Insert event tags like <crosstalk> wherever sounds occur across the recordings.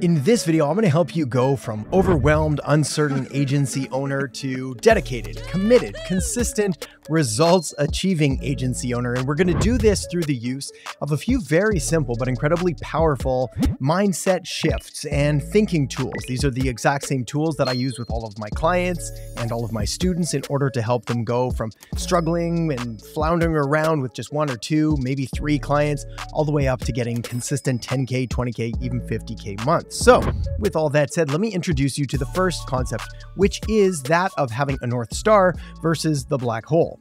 In this video, I'm going to help you go from overwhelmed, uncertain agency owner to dedicated, committed, consistent, results achieving agency owner. And we're going to do this through the use of a few very simple but incredibly powerful mindset shifts and thinking tools. These are the exact same tools that I use with all of my clients and all of my students in order to help them go from struggling and floundering around with just one or two, maybe three clients, all the way up to getting consistent 10K, 20K, even 50K months. So, with all that said, let me introduce you to the first concept, which is that of having a North Star versus the black hole.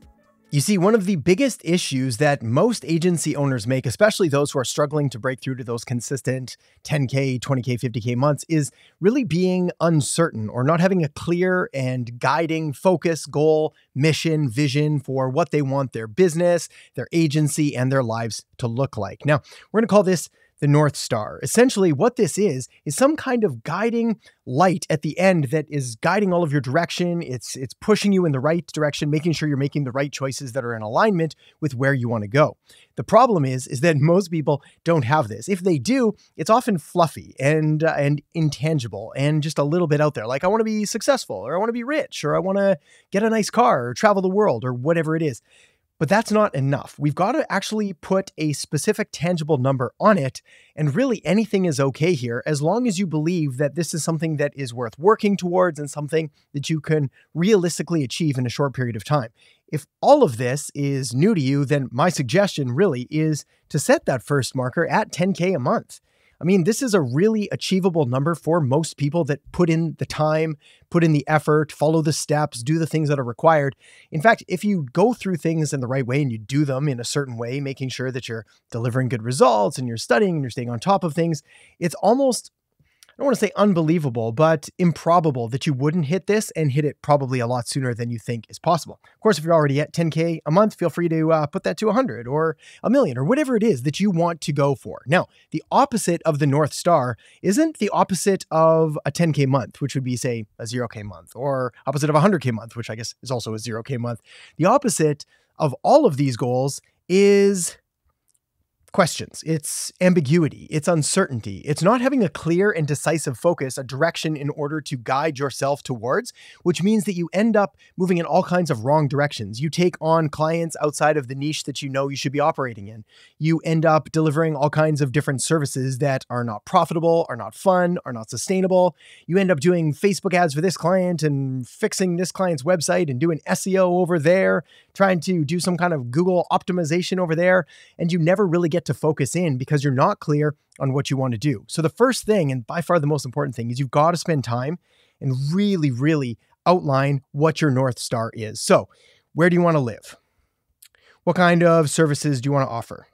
You see, one of the biggest issues that most agency owners make, especially those who are struggling to break through to those consistent 10K, 20K, 50K months, is really being uncertain or not having a clear and guiding focus, goal, mission, vision for what they want their business, their agency, and their lives to look like. Now, we're going to call this the North Star. Essentially, what this is is some kind of guiding light at the end that is guiding all of your direction. It's it's pushing you in the right direction, making sure you're making the right choices that are in alignment with where you want to go. The problem is is that most people don't have this. If they do, it's often fluffy and uh, and intangible and just a little bit out there. Like I want to be successful or I want to be rich or I want to get a nice car or travel the world or whatever it is. But that's not enough. We've got to actually put a specific tangible number on it. And really, anything is okay here as long as you believe that this is something that is worth working towards and something that you can realistically achieve in a short period of time. If all of this is new to you, then my suggestion really is to set that first marker at 10K a month. I mean, this is a really achievable number for most people that put in the time, put in the effort, follow the steps, do the things that are required. In fact, if you go through things in the right way and you do them in a certain way, making sure that you're delivering good results and you're studying and you're staying on top of things, it's almost don't want to say unbelievable, but improbable that you wouldn't hit this and hit it probably a lot sooner than you think is possible. Of course, if you're already at 10K a month, feel free to uh, put that to 100 or a million or whatever it is that you want to go for. Now, the opposite of the North Star isn't the opposite of a 10K month, which would be, say, a 0K month, or opposite of a 100K month, which I guess is also a 0K month. The opposite of all of these goals is questions, it's ambiguity, it's uncertainty, it's not having a clear and decisive focus, a direction in order to guide yourself towards, which means that you end up moving in all kinds of wrong directions. You take on clients outside of the niche that you know you should be operating in. You end up delivering all kinds of different services that are not profitable, are not fun, are not sustainable. You end up doing Facebook ads for this client and fixing this client's website and doing SEO over there, trying to do some kind of Google optimization over there, and you never really get to focus in because you're not clear on what you want to do. So, the first thing, and by far the most important thing, is you've got to spend time and really, really outline what your North Star is. So, where do you want to live? What kind of services do you want to offer?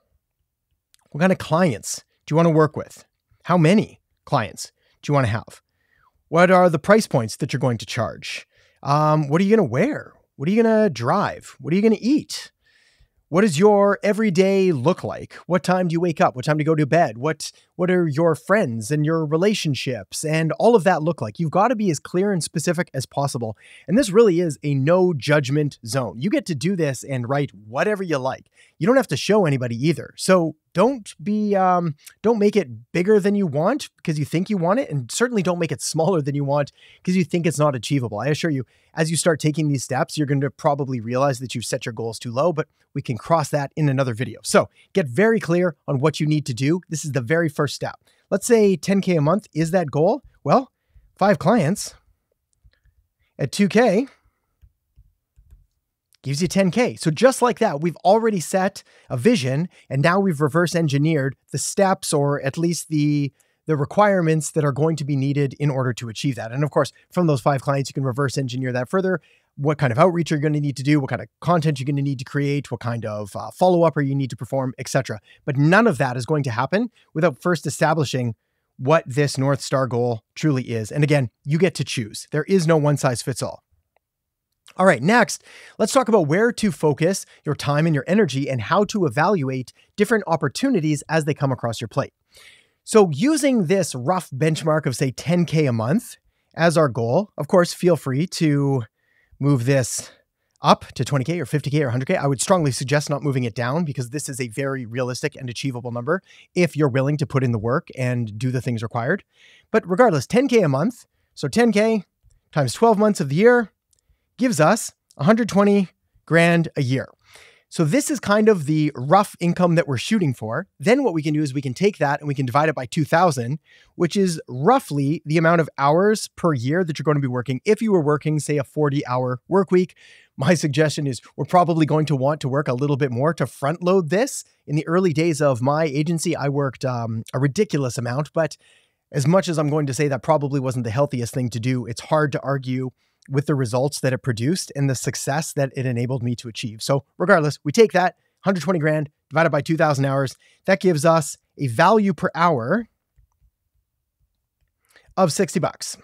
What kind of clients do you want to work with? How many clients do you want to have? What are the price points that you're going to charge? Um, what are you going to wear? What are you going to drive? What are you going to eat? What does your everyday look like? What time do you wake up? What time do you go to bed? What what are your friends and your relationships and all of that look like? You've got to be as clear and specific as possible. And this really is a no judgment zone. You get to do this and write whatever you like. You don't have to show anybody either. So don't be um, don't make it bigger than you want because you think you want it and certainly don't make it <laughs> smaller than you want because you think it's not achievable. I assure you as you start taking these steps you're going to probably realize that you've set your goals too low but we can cross that in another video. So get very clear on what you need to do. This is the very first step. Let's say 10k a month is that goal. Well five clients at 2k gives you 10K. So just like that, we've already set a vision and now we've reverse engineered the steps or at least the the requirements that are going to be needed in order to achieve that. And of course, from those five clients, you can reverse engineer that further. What kind of outreach are you're going to need to do, what kind of content you're going to need to create, what kind of uh, follow up are you need to perform, etc. But none of that is going to happen without first establishing what this North Star goal truly is. And again, you get to choose. There is no one size fits all. All right, next, let's talk about where to focus your time and your energy and how to evaluate different opportunities as they come across your plate. So, using this rough benchmark of, say, 10K a month as our goal, of course, feel free to move this up to 20K or 50K or 100K, I would strongly suggest not moving it down because this is a very realistic and achievable number if you're willing to put in the work and do the things required. But regardless, 10K a month, so 10K times 12 months of the year gives us 120 grand a year. So this is kind of the rough income that we're shooting for. Then what we can do is we can take that and we can divide it by 2000, which is roughly the amount of hours per year that you're going to be working if you were working say a 40 hour work week. My <laughs> suggestion is we're probably going to want to work a little bit more to front load this. In the early days of my agency, I worked um, a ridiculous amount, but as much as I'm going to say that probably wasn't the healthiest thing to do, it's hard to argue with the results that it produced and the success that it enabled me to achieve. So, regardless, we take that 120 grand divided by 2,000 hours. That gives us a value per hour of 60 bucks.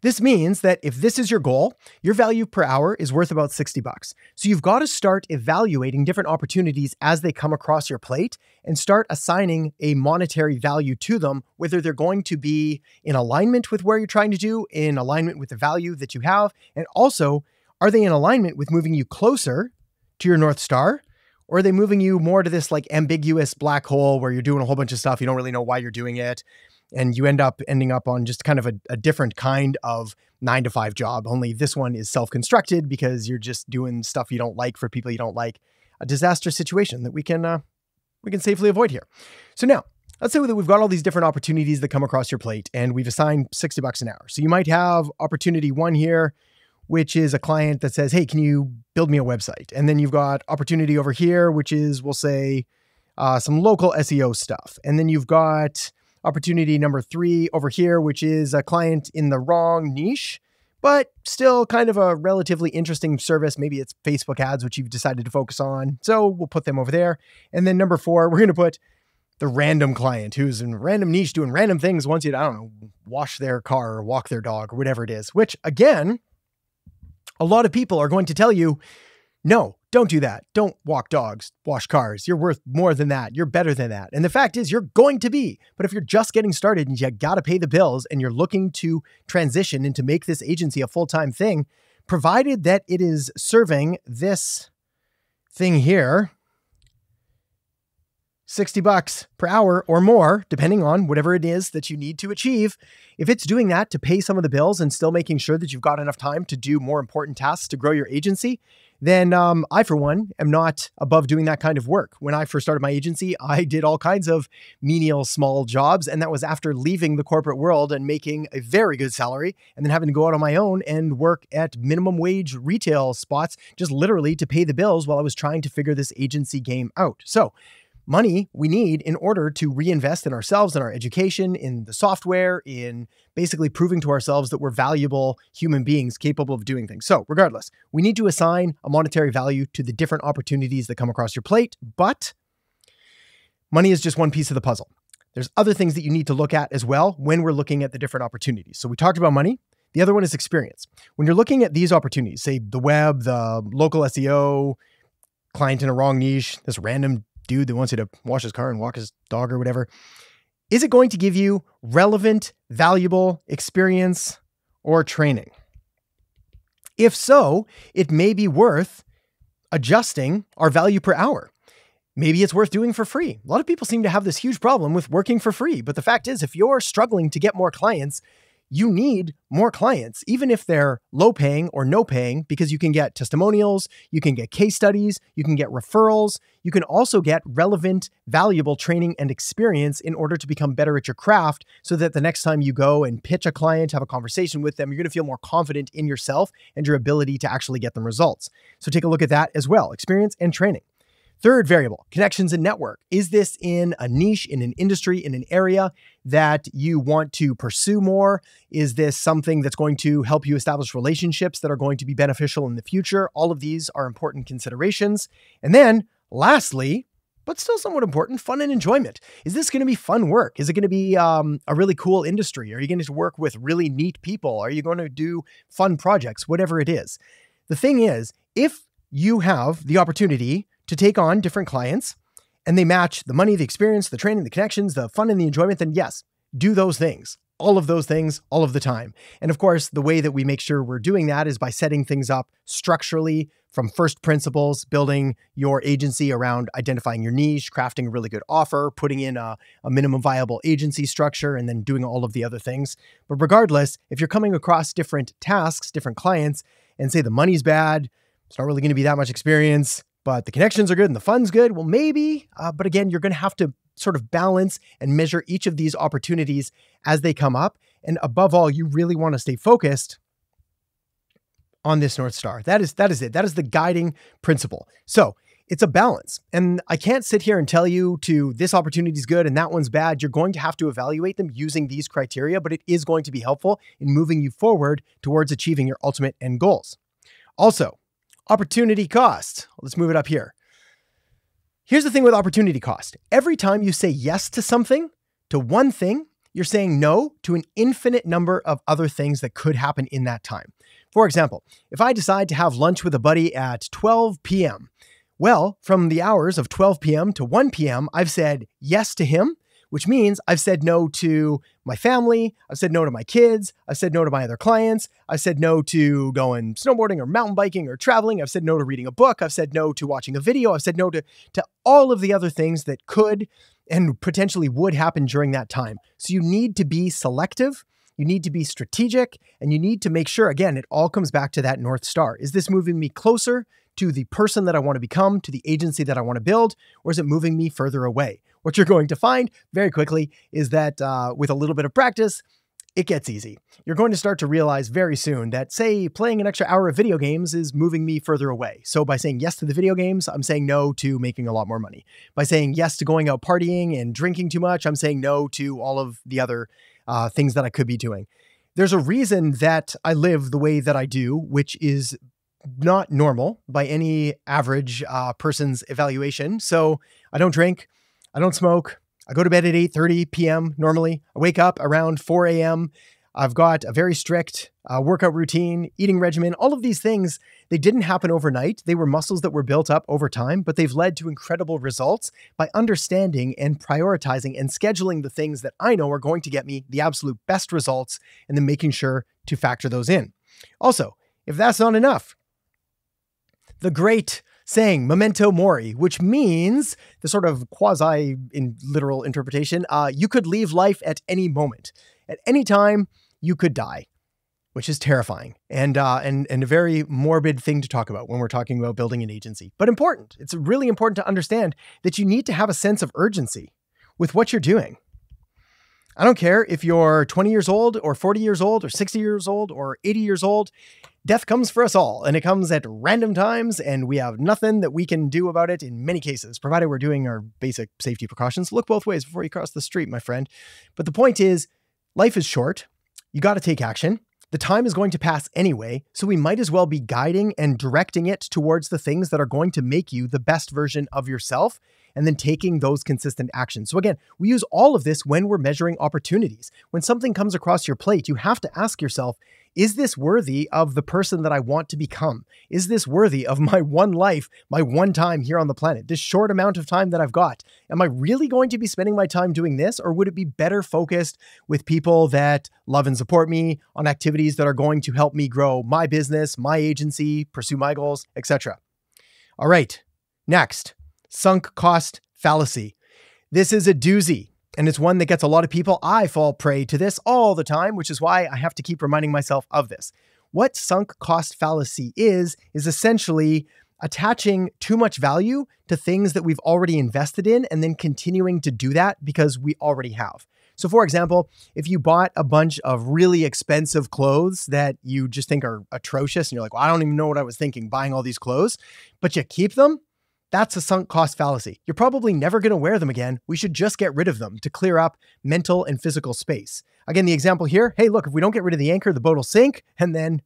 This means that if this is your goal, your value per hour is worth about 60 bucks. So you've got to start evaluating different opportunities as they come across your plate and start assigning a monetary value to them, whether they're going to be in alignment with where you're trying to do, in alignment with the value that you have, and also are they in alignment with moving you closer to your North Star? Or are they moving you more to this like ambiguous black hole where you're doing a whole bunch of stuff, you don't really know why you're doing it? And you end up ending up on just kind of a, a different kind of nine to five job. Only this one is self constructed because you're just doing stuff you don't like for people you don't like. A disaster situation that we can uh, we can safely avoid here. So now let's say that we've got all these different opportunities that come across your plate and we've assigned 60 bucks an hour. So you might have opportunity one here, which is a client that says, Hey, can you build me a website? And then you've got opportunity over here, which is, we'll say, uh, some local SEO stuff. And then you've got opportunity number three over here, which is a client in the wrong niche, but still kind of a relatively interesting service. Maybe it's Facebook ads, which you've decided to focus on. So we'll put them over there. And then number four, we're going to put the random client who's in random niche doing random things wants you I don't know, wash their car or walk their dog or whatever it is, which again, a lot of people are going to tell you, no, don't do that. Don't walk dogs, wash cars. You're worth more than that. You're better than that. And the fact is, you're going to be. But if you're just getting started and you got to pay the bills and you're looking to transition and to make this agency a full time thing, provided that it is serving this thing here, 60 bucks per hour or more, depending on whatever it is that you need to achieve. If it's doing that to pay some of the bills and still making sure that you've got enough time to do more important tasks to grow your agency, then um, I, for one, am not above doing that kind of work. When I first started my agency, I did all kinds of menial small jobs, and that was after leaving the corporate world and making a very good salary, and then having to go out on my own and work at minimum wage retail spots, just literally to pay the bills while I was trying to figure this agency game out. So, money we need in order to reinvest in ourselves, in our education, in the software, in basically proving to ourselves that we're valuable human beings capable of doing things. So, regardless, we need to assign a monetary value to the different opportunities that come across your plate, but money is just one piece of the puzzle. There's other things that you need to look at as well when we're looking at the different opportunities. So, we talked about money. The other one is experience. When you're looking at these opportunities, say the web, the local SEO, client in a wrong niche, this random dude that wants you to wash his car and walk his dog or whatever, is it going to give you relevant, valuable experience or training? If so, it may be worth adjusting our value per hour. Maybe it's worth doing for free. A lot of people seem to have this huge problem with working for free. But the fact is, if you're struggling to get more clients, you need more clients, even if they're low paying or no paying, because you can get testimonials, you can get case studies, you can get referrals, you can also get relevant, valuable training and experience in order to become better at your craft so that the next time you go and pitch a client, have a conversation with them, you're going to feel more confident in yourself and your ability to actually get them results. So take a look at that as well experience and training. Third variable, connections and network. Is this in a niche, in an industry, in an area that you want to pursue more? Is this something that's going to help you establish relationships that are going to be beneficial in the future? All of these are important considerations. And then, lastly, but still somewhat important, fun and enjoyment. Is this going to be fun work? Is it going to be um, a really cool industry? Are you going to work with really neat people? Are you going to do fun projects? Whatever it is. The thing is, if you have the opportunity to take on different clients and they match the money, the experience, the training, the connections, the fun, and the enjoyment, then yes, do those things. all of those things all of the time. And of course, the way that we make sure we're doing that is by setting things up structurally from first principles, building your agency around identifying your niche, crafting a really good offer, putting in a, a, minimum viable agency structure, and then doing all of the other things. But regardless, if you're coming across different tasks, different clients, and say the money's bad, it's not really going to be that much experience, but the connections are good and the fun's good, well, maybe. Uh, but again, you're going to have to sort of balance and measure each of these opportunities as they come up. And above all, you really want to stay focused on this North Star. That is that is it. That is the guiding principle. So it's a balance. And I can't sit here and tell you to this opportunity is good and that one's bad. You're going to have to evaluate them using these criteria, but it is going to be helpful in moving you forward towards achieving your ultimate end goals. Also, opportunity cost. Let's move it up here. Here's the thing with opportunity cost every time you say yes to something, to one thing, you're saying no to an infinite number of other things that could happen in that time. For example, if I decide to have lunch with a buddy at 12 p.m., well, from the hours of 12 p.m. to 1 p.m., I've said yes to him which means I've said no to my family, I've said no to my kids, I've said no to my other clients, I've said no to going snowboarding or mountain biking or traveling, I've said no to reading a book, I've said no to watching a video, I've said no to, to all of the other things that could and potentially would happen during that time. So you need to be selective. You need to be strategic and you need to make sure, again, it all comes back to that North Star. Is this moving me closer to the person that I want to become, to the agency that I want to build, or is it moving me further away? What you're going to find very quickly is that uh, with a little bit of practice, it gets easy. You're going to start to realize very soon that, say, playing an extra hour of video games is moving me further away. So, by saying yes to the video games, I'm saying no to making a lot more money. By saying yes to going out partying and drinking too much, I'm saying no to all of the other uh, things that I could be doing. There's a reason that I live the way that I do, which is not normal by any average uh, person's evaluation. So, I don't drink. I don't smoke. I go to bed at 8:30 p.m. normally. I wake up around 4 a.m. I've got a very strict uh, workout routine, eating regimen. All of these things, they didn't happen overnight. They were muscles that were built up over time, but they've led to incredible results by understanding and prioritizing and scheduling the things that I know are going to get me the absolute best results and then making sure to factor those in. Also, if that's not enough, the great saying memento mori, which means the sort of quasi in literal interpretation, uh, you could leave life at any moment. At any time, you could die, which is terrifying and uh, and and a very morbid thing to talk about when we're talking about building an agency. But important. It's really important to understand that you need to have a sense of urgency with what you're doing. I don't care if you're 20 years old or 40 years old or 60 years old or 80 years old. Death comes for us all, and it comes at random times, and we have nothing that we can do about it in many cases, provided we're doing our basic safety precautions. Look both ways before you cross the street, my friend. But the point is, life is short. You got to take action. The time is going to pass anyway, so we might as well be guiding and directing it towards the things that are going to make you the best version of yourself and then taking those consistent actions. So, again, we use all of this when we're measuring opportunities. When something comes across your plate, you have to ask yourself, is this worthy of the person that I want to become? Is this worthy of my <laughs> one life, my one time here on the planet, this short amount of time that I've got? Am I really going to be spending my time doing this, or would it be better focused with people that love and support me on activities that are going to help me grow my business, my agency, pursue my goals, etc.? All right, next sunk cost fallacy. This is a doozy, and it's one that gets a lot of people. I fall prey to this all the time, which is why I have to keep reminding myself of this. What sunk cost fallacy is, is essentially attaching too much value to things that we've already invested in and then continuing to do that because we already have. So, for example, if you bought a bunch of really expensive clothes that you just think are atrocious and you're like, well, I don't even know what I was thinking buying all these clothes, but you keep them, that's a sunk cost fallacy. You're probably never going to wear them again. We should just get rid of them to clear up mental and physical space. Again, the example here hey, look, if we don't get rid of the anchor, the boat will sink. And then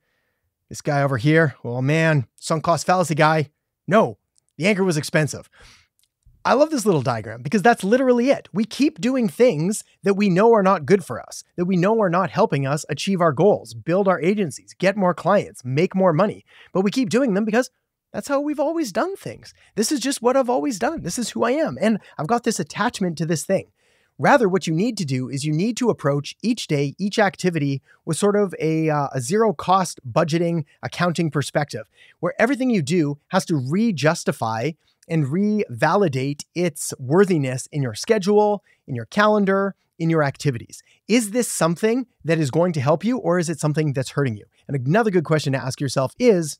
this guy over here, oh man, sunk cost fallacy guy. No, the anchor was expensive. I love this little diagram because that's literally it. We keep doing things that we know are not good for us, that we know are not helping us achieve our goals, build our agencies, get more clients, make more money. But we keep doing them because that's how we've always done things. This is just what I've always done. This is who I am. And I've got this attachment to this thing. Rather, what you need to do is you need to approach each day, each activity with sort of a, uh, a zero cost budgeting accounting perspective, where everything you do has to re justify and revalidate its worthiness in your schedule, in your calendar, in your activities. Is this something that is going to help you, or is it something that's hurting you? And another good question to ask yourself is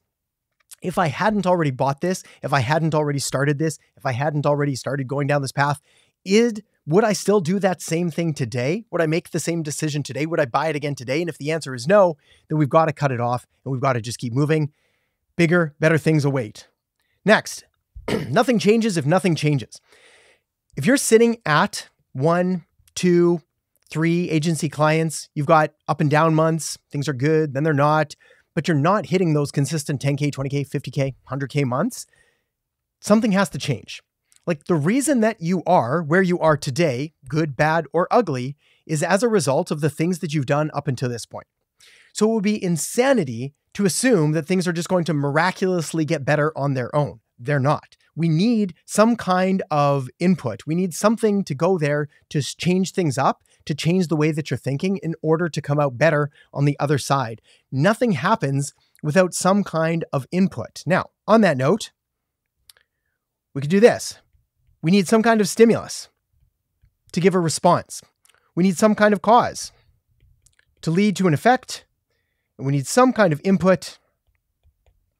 if I hadn't already bought this, if I hadn't already started this, if I hadn't already started going down this path, is would I still do that same thing today? Would I make the same decision today? Would I buy it again today? And if the answer is no, then we've got to cut it off and we've got to just keep moving. Bigger, better things await. Next, <clears throat> nothing changes if nothing changes. If you're sitting at one, two, three agency clients, you've got up and down months, things are good, then they're not, but you're not hitting those consistent 10K, 20K, 50K, 100K months, something has to change. Like the reason that you are where you are today, good, bad, or ugly, is as a result of the things that you've done up until this point. So it would be insanity to assume that things are just going to miraculously get better on their own. They're not. We need some kind of input. We need something to go there to change things up, to change the way that you're thinking in order to come out better on the other side. Nothing happens without some kind of input. Now, on that note, we could do this. We need some kind of stimulus to give a response. We need some kind of cause to lead to an effect. And we need some kind of input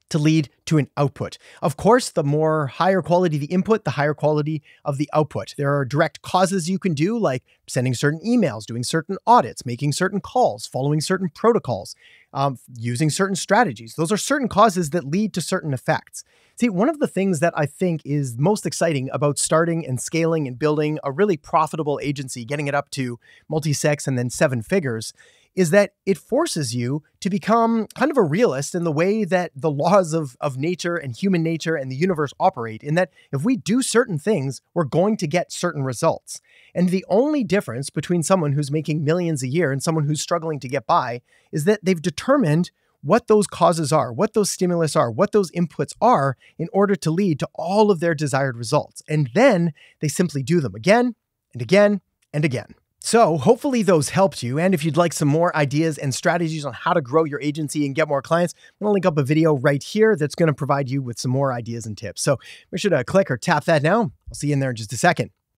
to lead to an output. Of course, the more higher quality the input, the higher quality of the output. There are direct causes you can do, like sending certain emails, doing certain audits, making certain calls, following certain protocols, um, using certain strategies. Those are certain causes that lead to certain effects. See, one of the things that I think is most exciting about starting and scaling and building a really profitable agency, getting it up to multi sex and then seven figures, is that it forces you to become kind of a realist in the way that the laws of, of nature and human nature and the universe operate, in that if we do certain things, we're going to get certain results. And the only difference between someone who's making millions a year and someone who's struggling to get by is that they've determined what those causes are, what those stimulus are, what those inputs are in order to lead to all of their desired results. And then they simply do them again and again and again. So, hopefully, those helped you. And if you'd like some more ideas and strategies on how to grow your agency and get more clients, I'm to link up a video right here that's to provide you with some more ideas and tips. So, make sure to click or tap that now. I'll see you in there in just a second.